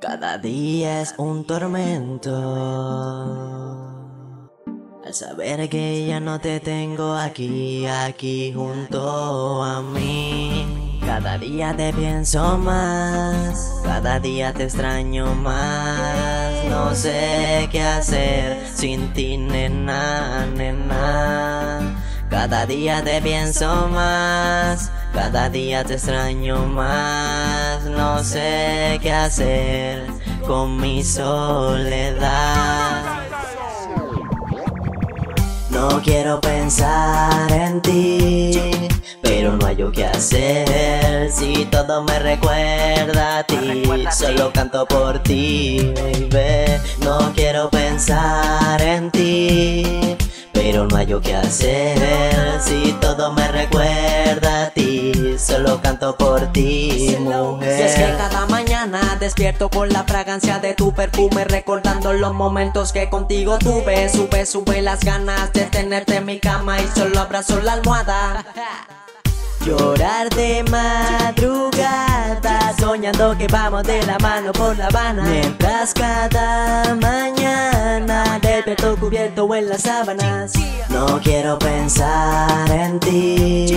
Cada día es un tormento. Al saber que ya no te tengo aquí, aquí junto a mí. Cada día te pienso más, cada día te extraño más. No sé qué hacer sin ti, nena, nena. Cada día te pienso más, cada día te extraño más. No sé qué hacer con mi soledad. No quiero pensar en ti, pero no hay yo qué hacer. Si todo me recuerda a ti, solo canto por ti, baby. No quiero pensar en ti, yo qué hacer. Si todo me recuerda a ti, solo canto por ti, mujer. Si es que cada mañana despierto con la fragancia de tu perfume Recordando los momentos que contigo tuve Sube, sube las ganas de tenerte en mi cama Y solo abrazo la almohada Llorar de madrugada, soñando que vamos de la mano por La Habana. Mientras cada mañana despierto cubierto en las sábanas. No quiero pensar en ti,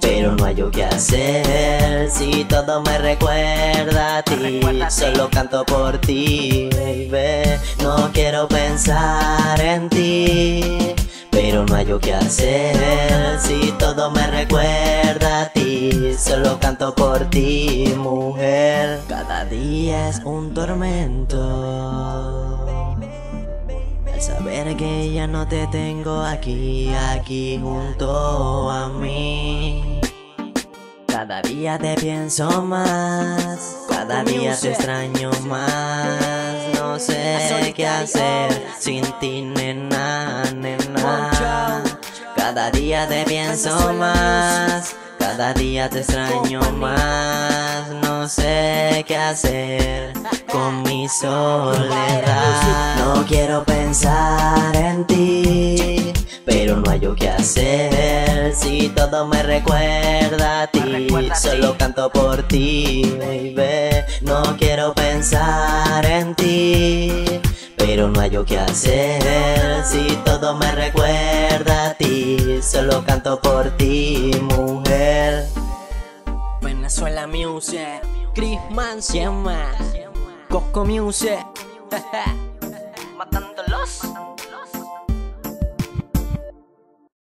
pero no hay yo qué hacer. Si todo me recuerda a ti, solo canto por ti, baby. No quiero pensar en ti. Pero no hay yo qué hacer si todo me recuerda a ti. Solo canto por ti, mujer. Cada día es un tormento. Saber que ya no te tengo aquí, aquí junto a mí. Cada día te pienso más, cada día te extraño más. No sé qué hacer sin ti, nena, nena. Cada día te pienso más, cada día te extraño más. No sé qué hacer con mi soledad. No quiero pensar en ti, pero no hay yo qué hacer. Si todo me recuerda a ti, solo canto por ti, baby. No quiero pensar en ti. Pero no hay yo qué hacer si todo me recuerda a ti. Solo canto por ti, mujer. Venezuela Music Chris Man. Coco Music. Matando